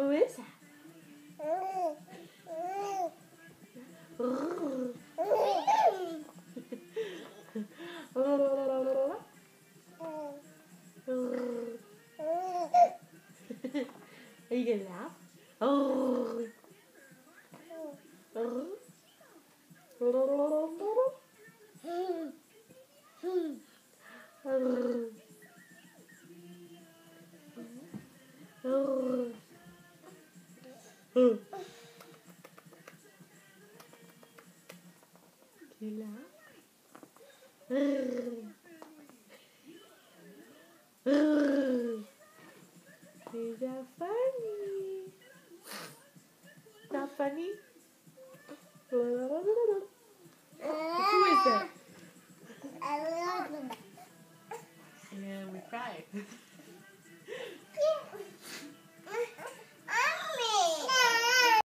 What is that? Are you gonna laugh? Oh. You laugh? Is that funny? Not funny? Who is that? And we cried.